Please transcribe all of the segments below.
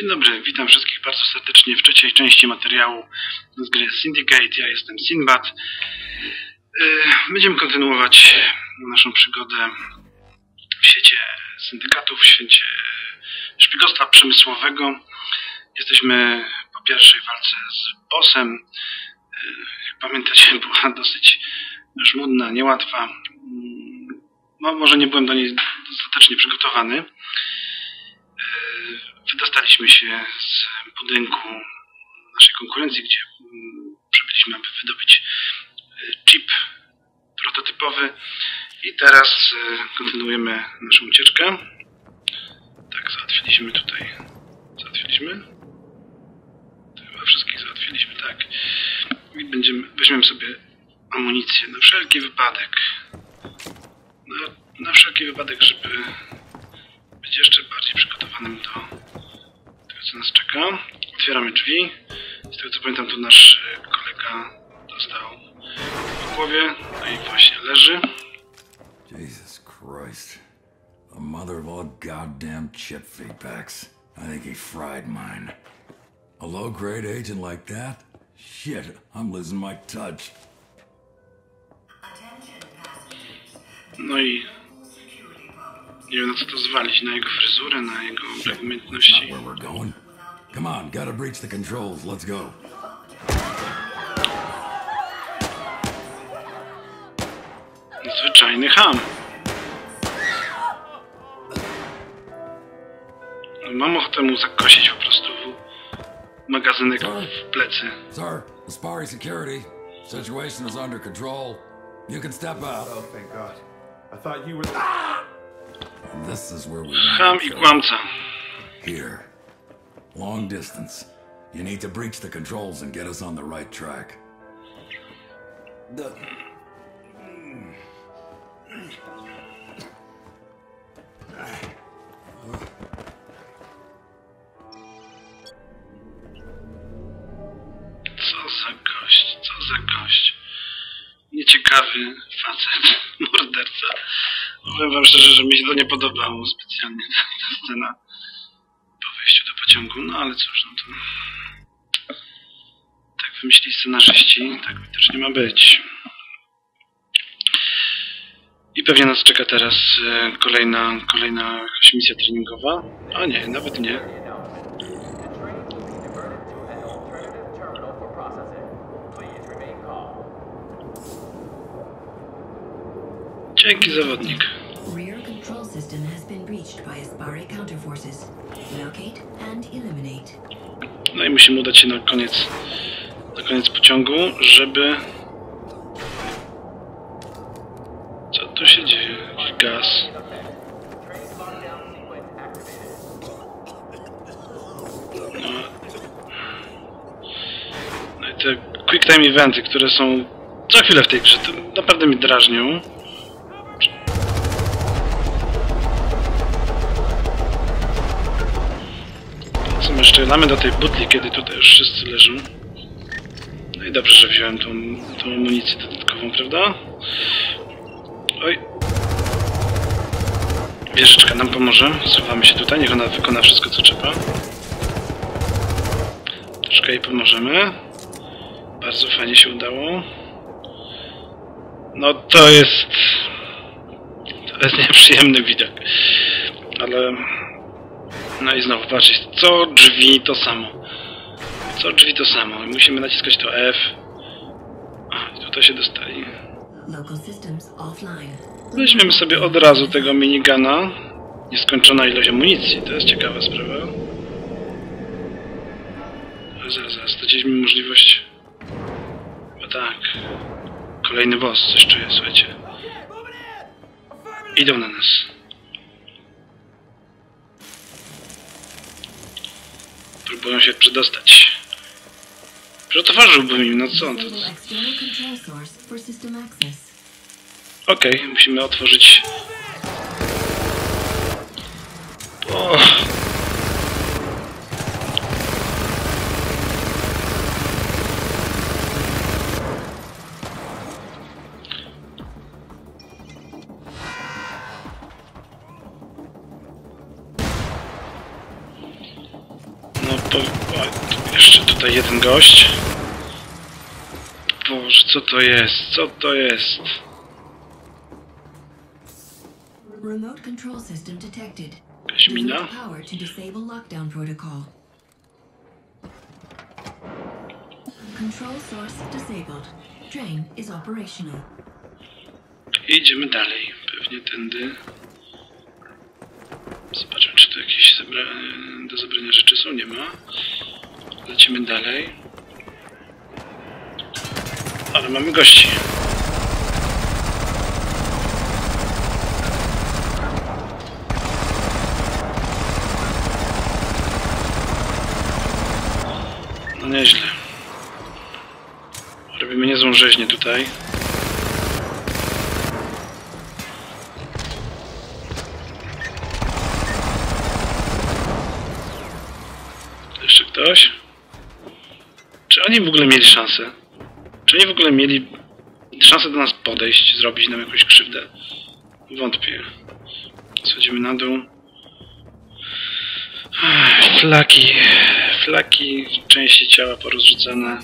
Dzień dobry, witam wszystkich bardzo serdecznie w trzeciej części materiału z gry Syndicate. Ja jestem Sinbad. Yy, Będziemy kontynuować naszą przygodę w świecie syndykatów, w świecie szpiegostwa przemysłowego. Jesteśmy po pierwszej walce z bossem. Jak pamiętacie, była dosyć żmudna, niełatwa. Yy, No, może nie byłem do niej dostatecznie przygotowany. Wydostaliśmy się z budynku naszej konkurencji, gdzie mm, przybyliśmy, aby wydobyć y, chip prototypowy i teraz y, kontynuujemy naszą ucieczkę. Tak, załatwiliśmy tutaj. Załatwiliśmy? Chyba wszystkich załatwiliśmy, tak. I będziemy, weźmiemy sobie amunicję na wszelki wypadek. Na, na wszelki wypadek, żeby być jeszcze bardziej przygotowanym do co nas czeka. Otwieramy drzwi. Z tego, co pamiętam, to nasz e, kolega dostał po głowie. No i właśnie leży. Jesus Christ. The mother of all goddamn chip feed packs. I think he fried mine. A low grade agent like that? Shit, I'm losing my touch. No i nie wiem, na co to zwalić. Na jego fryzurę, na jego umiejętności. Where we're going? Come on, gotta breach the controls. Let's go. Zwyczajny ham. Mam ochotę mu zakosić po prostu magazynek w plecy. Sir, Aspari Security. Situation is under control. You can step out. Oh, thank God. I thought you were. This is where we Ham meet i kłamca. Here. Long distance. You need to breach the controls and get us on the right track. The... Co za gość, co za gość. Nieciekawy facet, morderca. Powiem wam szczerze, że mi się to nie podobało specjalnie, ta, ta scena pociągu, no ale cóż, no to... Tak wymyślili scenarzyści, tak też nie ma być. I pewnie nas czeka teraz e, kolejna, kolejna jakaś misja treningowa. A nie, nawet nie. Dzięki zawodnik. By counterforces. No i musimy udać się na koniec, na koniec pociągu, żeby... Co tu się dzieje? Gaz. Activated. No i te quick time eventy, które są co chwilę w tej grze, naprawdę mi drażnią. Co my jeszcze damy do tej butli, kiedy tutaj już wszyscy leżą. No i dobrze, że wziąłem tą, tą amunicję dodatkową, prawda? Oj. Wieżyczka nam pomoże. Schowamy się tutaj, niech ona wykona wszystko, co trzeba. Troszkę jej pomożemy. Bardzo fajnie się udało. No to jest... To jest nieprzyjemny widok. Ale... No i znowu, patrzcie, co drzwi to samo. Co drzwi to samo. Musimy naciskać to F. A, i tutaj się dostali. Weźmiemy sobie od razu tego minigana. Nieskończona ilość amunicji, to jest ciekawa sprawa. Ale zaraz, zaraz, straciliśmy możliwość... Chyba tak. Kolejny boss, coś czuję, słuchajcie. Idą na nas. Próbują się przedostać. Przetwarzałbym im, no co? To... System access. Okej, musimy otworzyć. O. No, po, o, jeszcze tutaj jeden gość. Boże, co to jest? Co to jest? Remote control system detected. Jakaś mina? Delete power to disable lockdown protocol. Control source disabled. Drain is operational. Idziemy dalej. Pewnie tędy. Zobaczmy, tu jakieś zabra do zabrania rzeczy są. Nie ma. Lecimy dalej. Ale mamy gości. No nieźle. Robimy niezłą rzeźnię tutaj. Oni w ogóle mieli szansę? Czy oni w ogóle mieli szansę do nas podejść, zrobić nam jakąś krzywdę? Wątpię. Schodzimy na dół. Flaki. Flaki, części ciała porozrzucane.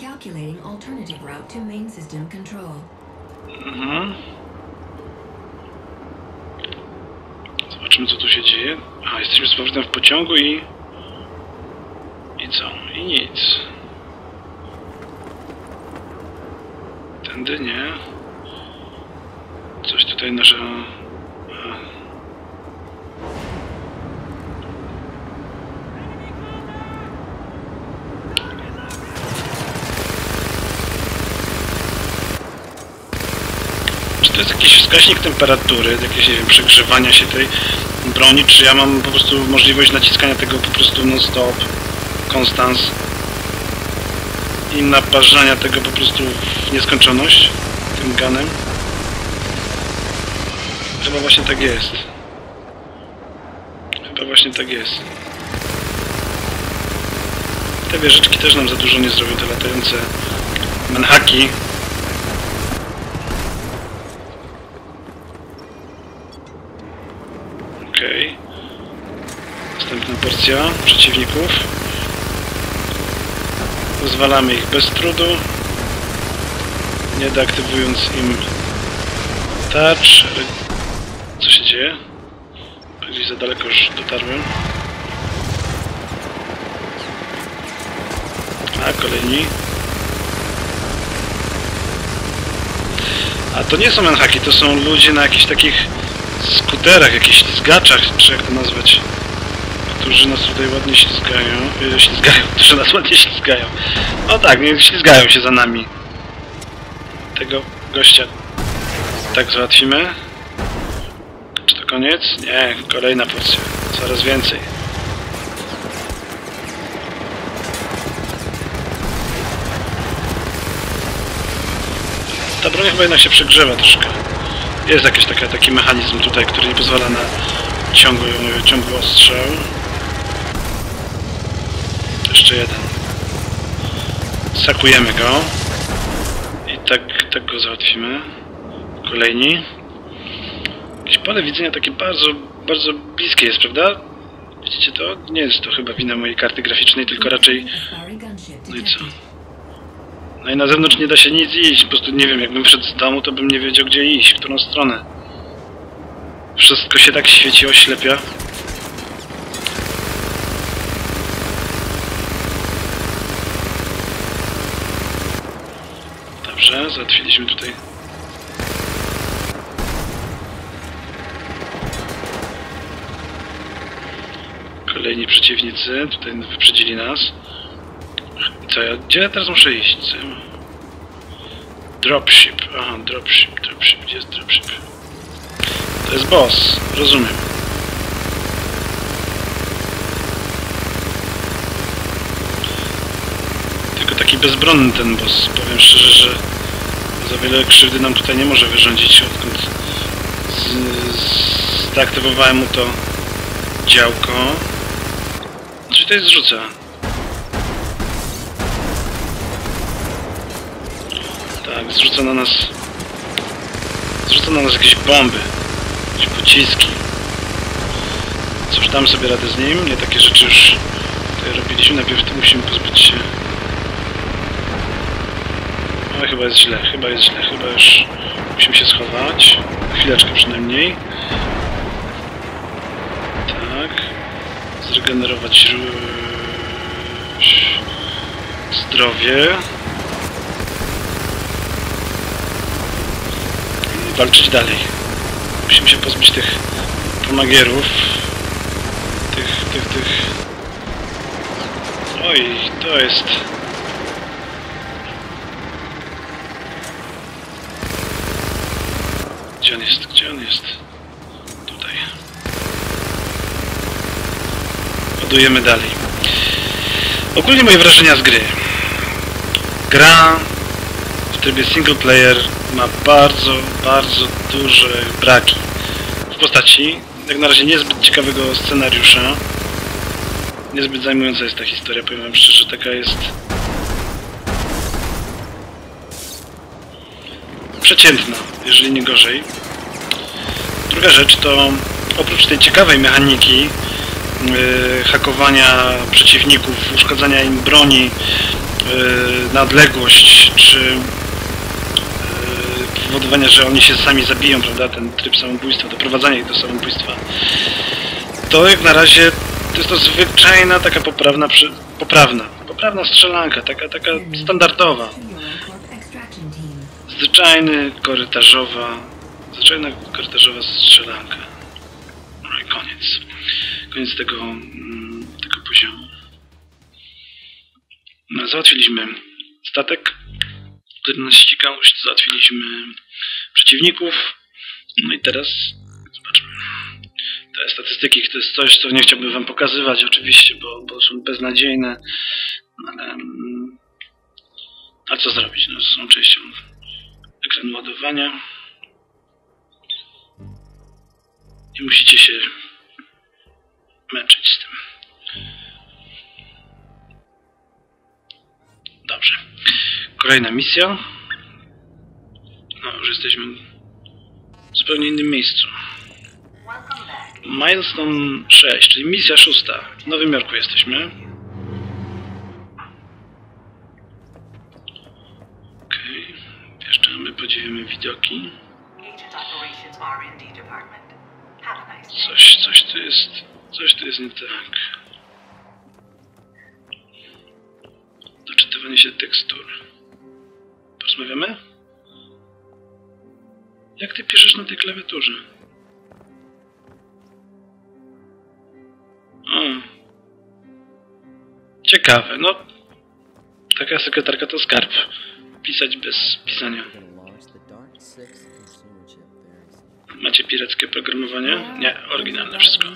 Calculating alternative route to main system control. Mhm. Zobaczymy co tu się dzieje. A, jesteśmy z powrotem w pociągu i... I co? I nic. Tędy nie. Coś tutaj nasza... A. Czy to jest jakiś wskaźnik temperatury, jakieś nie wiem, przegrzewania się tej broni, czy ja mam po prostu możliwość naciskania tego po prostu non-stop, konstans i naparzania tego po prostu w nieskończoność tym ganem? Chyba właśnie tak jest. Chyba właśnie tak jest. Te wieżyczki też nam za dużo nie zrobią, te latające manhaki. Okej. Porcja przeciwników. Rozwalamy ich bez trudu. Nie deaktywując im ale Co się dzieje? Gdzieś za daleko już dotarłem. A, kolejni. A to nie są manhaki, to są ludzie na jakichś takich skuterach, jakichś ślizgaczach, czy jak to nazwać, którzy nas tutaj ładnie ślizgają, e, ślizgają, którzy nas ładnie ślizgają. O tak, nie ślizgają się za nami. Tego gościa tak załatwimy. Czy to koniec? Nie, kolejna porcja. Coraz więcej. Ta broń chyba jednak się przegrzewa troszkę. Jest jakiś taki, taki mechanizm tutaj, który nie pozwala na ciągły, ciągły ostrzał. Jeszcze jeden. Sakujemy go. I tak, tak go załatwimy. Kolejni. Jakieś pole widzenia takie bardzo, bardzo bliskie jest, prawda? Widzicie to? Nie jest to chyba wina mojej karty graficznej, tylko raczej... No i co? No i na zewnątrz nie da się nic iść. Po prostu nie wiem, jakbym wszedł z domu, to bym nie wiedział gdzie iść, w którą stronę. Wszystko się tak świeci, oślepia. Dobrze, załatwiliśmy tutaj. Kolejni przeciwnicy tutaj wyprzedzili nas. Co ja, gdzie ja teraz muszę iść? Co ja... Dropship, aha, dropship, dropship, gdzie jest dropship? To jest boss, rozumiem. Tylko taki bezbronny ten boss, powiem szczerze, że za wiele krzywdy nam tutaj nie może wyrządzić, odkąd zdeaktywowałem mu to działko. Czyli to jest zrzuca. Tak, zrzuca na nas... Zrzuca na nas jakieś bomby. Jakieś pociski. Cóż, dam sobie radę z nim. Nie takie rzeczy już tutaj robiliśmy. Najpierw musimy pozbyć się... Ale chyba jest źle, chyba jest źle, chyba już musimy się schować. Chwileczkę przynajmniej. Tak. Zregenerować zdrowie. I walczyć dalej. Musimy się pozbyć tych pomagierów. Tych, tych, tych... Oj, to jest... Gdzie on jest? Gdzie on jest? Tutaj. Ładujemy dalej. Ogólnie moje wrażenia z gry. Gra w trybie single player ma bardzo, bardzo duże braki w postaci jak na razie niezbyt ciekawego scenariusza. Niezbyt zajmująca jest ta historia, powiem wam szczerze, taka jest przeciętna, jeżeli nie gorzej. Druga rzecz to oprócz tej ciekawej mechaniki yy, hakowania przeciwników, uszkadzania im broni yy, na odległość, czy yy, powodowania, że oni się sami zabiją, prawda, ten tryb samobójstwa, doprowadzania ich do samobójstwa, to jak na razie to jest to zwyczajna, taka poprawna, poprawna, poprawna strzelanka, taka, taka standardowa. Zwyczajny, korytarzowa, zwyczajna korytarzowa strzelanka. No i koniec. Koniec tego, mm, tego poziomu. No, załatwiliśmy statek, który nas ścigał, załatwiliśmy przeciwników. No i teraz zobaczmy. Te statystyki to jest coś, co nie chciałbym wam pokazywać oczywiście, bo, bo są beznadziejne. Ale, mm, a co zrobić? No, są częścią ekran ładowania. Nie musicie się męczyć z tym. Dobrze. Kolejna misja. No, już jesteśmy w zupełnie innym miejscu. Milestone 6, czyli misja szósta. W Nowym Jorku jesteśmy. Coś, coś tu jest. Coś tu jest nie tak. Doczytywanie się tekstur. Porozmawiamy? Jak ty piszesz na tej klawiaturze? O. Ciekawe, no. Taka sekretarka to skarb. Pisać bez pisania. Macie pirackie programowanie? Nie, oryginalne wszystko.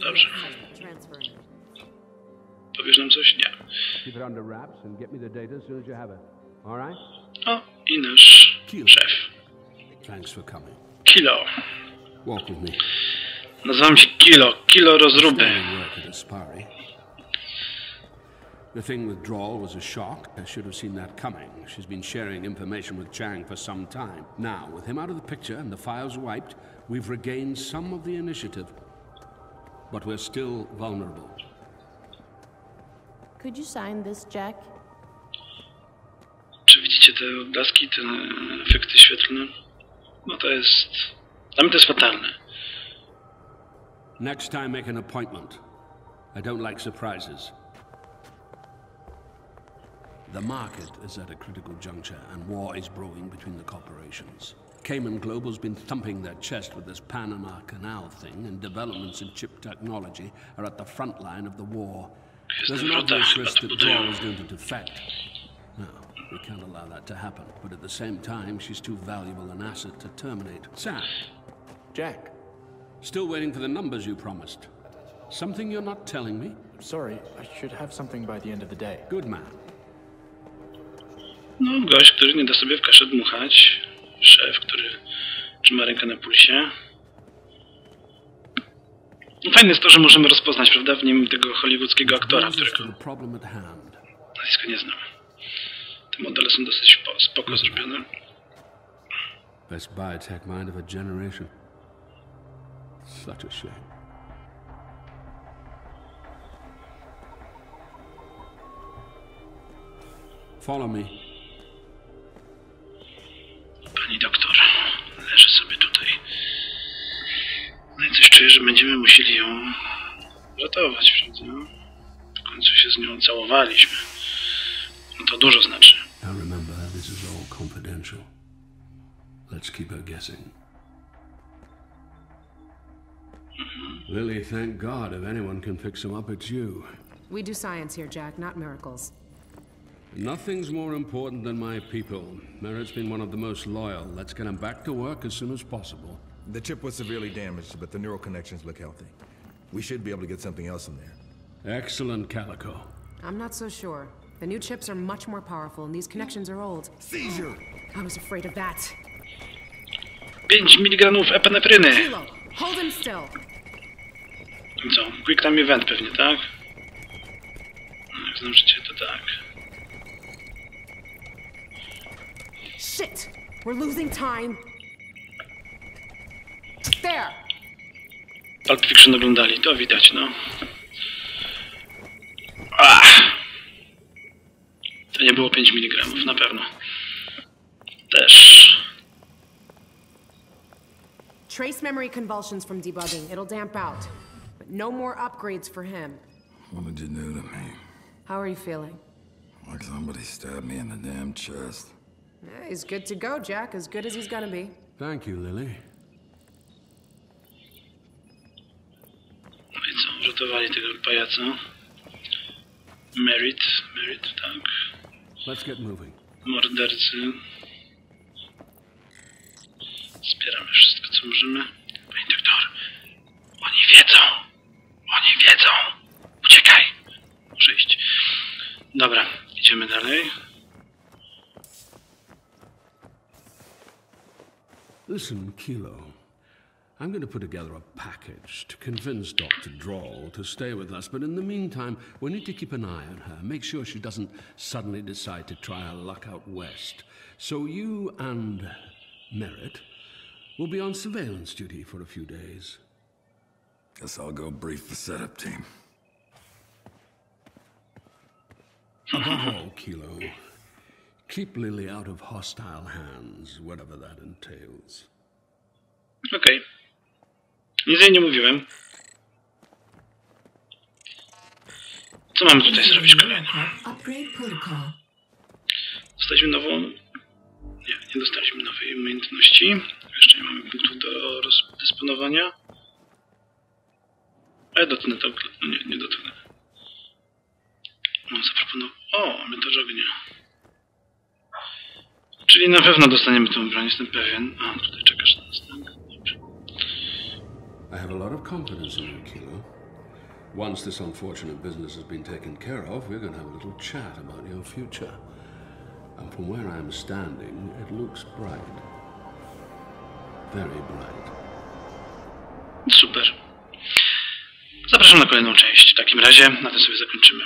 Dobrze. Powiesz nam coś? Nie. O, i nasz szef. Kilo. Nazywam się Kilo. Kilo rozruby. The thing with Drawl was a shock. I should have seen that coming. She's been sharing information with Chang for some time. Now, with him out of the picture and the files wiped, we've regained some of the initiative. But we're still vulnerable. Could you sign this, Jack? Czy widzicie te odblaski, te efekty świetlne? No to jest... Dla mnie to jest fatalne. Next time, make an appointment. I don't like surprises. The market is at a critical juncture, and war is brewing between the corporations. Cayman Global's been thumping their chest with this Panama Canal thing, and developments in chip technology are at the front line of the war. There's an obvious risk that Draw is going to defect. No, we can't allow that to happen. But at the same time, she's too valuable an asset to terminate. Sam, Jack, still waiting for the numbers you promised. Something you're not telling me? sorry, I should have something by the end of the day. Good man. No, gość, który nie da sobie w kaszę dmuchać. Szef, który trzyma rękę na pulsie. Fajne jest to, że możemy rozpoznać, prawda, w nim tego hollywoodzkiego aktora, którego nazwisko nie znam. Te modele są dosyć spoko zrobione. Best biotech mind of a generation. Such a shame. Follow me. Pani doktor leży sobie tutaj. No i coś czuję, że będziemy musieli ją ratować, prawda? W końcu się z nią całowaliśmy. No to dużo znaczy. Now remember, this is all confidential. Let's keep her guessing. Lily, thank God if anyone can fix him up, it's you. We do science here, Jack, not miracles. Nothing's more important than my people. Merritt's been one of the most loyal. Let's get him back to work as soon as possible. The chip was severely damaged, but the neural connections look healthy. We should be able to get something else in there. Excellent, Calico. I'm not so sure. The new chips are much more powerful, and these connections are old. Seizure! I was afraid of that. 5 mg epinefryny. Kilo, hold him still. Co? Quick time event pewnie, tak? No, Jak znam życie, to tak. Shit! We're losing time. There! Pulp Fiction oglądali, to widać, no. Ach. To nie było 5 mg, na pewno. Też. Trace memory convulsions from debugging. It'll damp out. But no more upgrades for him. What did you do to me? How are you feeling? Like somebody stabbed me in the damn chest. Eh, he's good to go, Jack. As good as he's gonna be. Thank you, Lily. No i co? Ratowali tego pajaca. Merit, Merit, tak. Let's get moving. Mordercy. Zbieramy wszystko, co możemy. Pani doktor, oni wiedzą. Oni wiedzą. Uciekaj. Muszę iść. Dobra, idziemy dalej. Listen, Kilo. I'm going to put together a package to convince Dr. Droll to stay with us, but in the meantime, we need to keep an eye on her, make sure she doesn't suddenly decide to try her luck out west. So you and Merritt will be on surveillance duty for a few days. Guess I'll go brief the setup team. Above all, Kilo, keep Lily out of hostile hands, whatever that entails. Okej. Nic jej nie mówiłem. Co mamy tutaj zrobić kolejno? Upgrade protocol. Dostaliśmy nową... Nie, nie dostaliśmy nowej umiejętności. Jeszcze nie mamy punktów do rozdysponowania. Ale dotknę to... No nie, nie dotknę. On zaproponował... O, miotacz ognia. Czyli na pewno dostaniemy tą broń, jestem pewien. A, tutaj czekasz na nas, tak? Dobrze. I have a lot of confidence in you, Kilo. Once this unfortunate business has been taken care of, we're going to have a little chat about your future. And from where I'm standing, it looks bright. Very bright. Super. Zapraszam na kolejną część. W takim razie na tym sobie zakończymy.